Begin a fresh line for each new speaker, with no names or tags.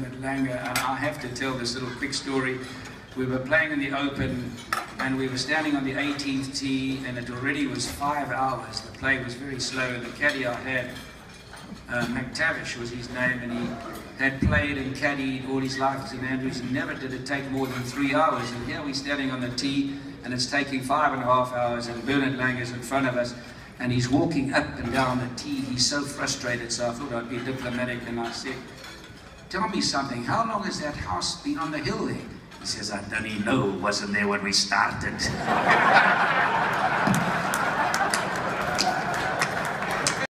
Bernhard Langer, and I have to tell this little quick story. We were playing in the Open, and we were standing on the 18th tee, and it already was five hours. The play was very slow, the caddy I had, uh, McTavish was his name, and he had played and caddied all his life at St Andrews, and never did it take more than three hours. And here we're standing on the tee, and it's taking five and a half hours, and Bernhard Langer's in front of us, and he's walking up and down the tee. He's so frustrated, so I thought I'd be diplomatic, and I said, Tell me something, how long has that house been on the hill there? He says, I don't even know, wasn't there when we started.